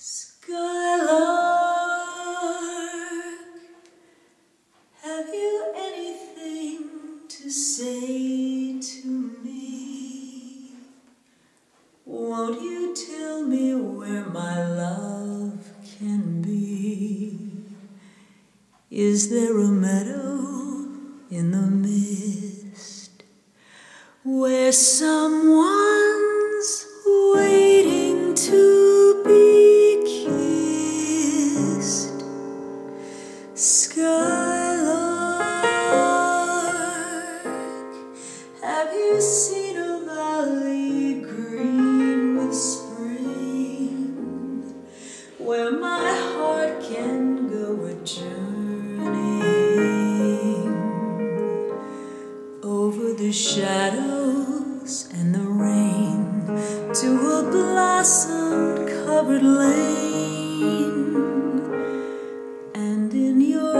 Skylark, have you anything to say to me? Won't you tell me where my love can be? Is there a meadow in the mist where someone's the shadows and the rain to a blossom covered lane? And in your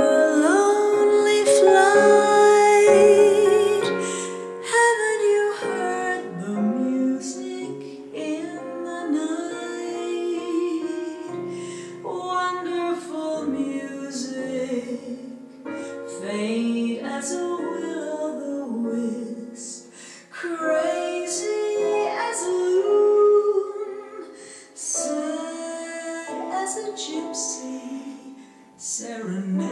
lonely flight, haven't you heard the music in the night? Wonderful music, faint as a as a gypsy serenading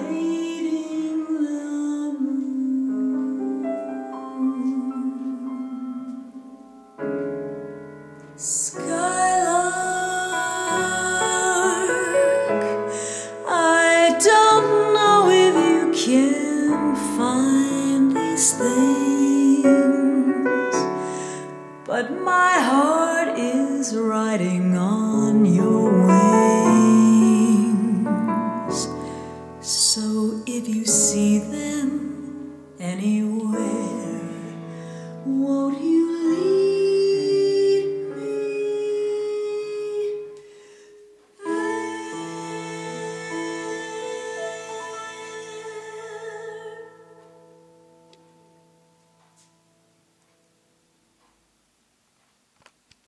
the moon. Skylark, I don't know if you can find these things, but my heart is riding on your So if you see them anywhere,